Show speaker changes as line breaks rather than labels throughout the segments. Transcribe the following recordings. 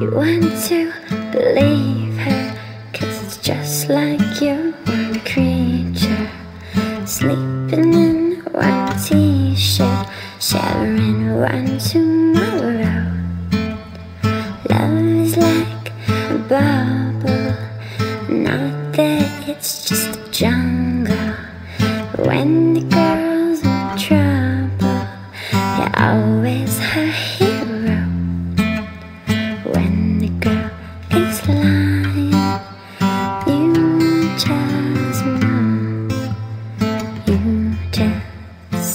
You want to believe her, cause it's just like you're one creature. Sleeping in one t shirt, showering one tomorrow. Love is like a bubble, not that it's just a jungle.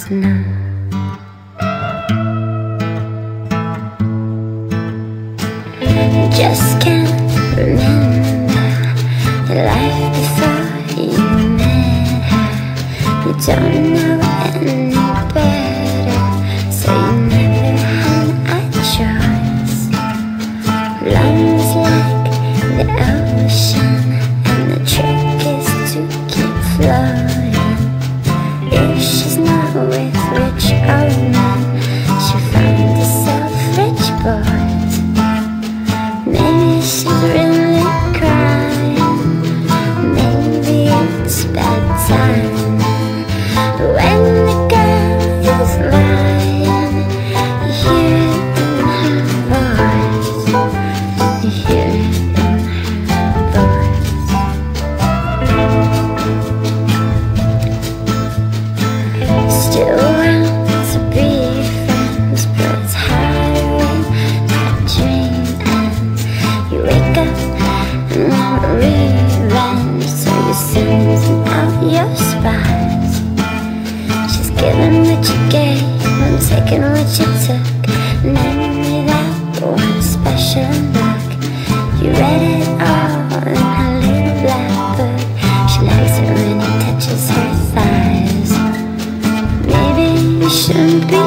Just know. Just can't remember the life before you met her. You don't know any better, so you never had a choice. Love is like the ocean, When you took, and then without one special look, you read it all in her little black book. She likes it when he touches her thighs. Maybe you shouldn't be